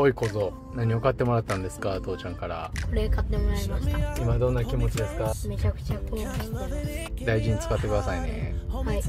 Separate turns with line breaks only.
おい小僧何を買ってもらったんですか父ちゃんから。
これ買ってもらいました。
今どんな気持ちですか？
めちゃくちゃして
大事に使ってくださいね。
はい。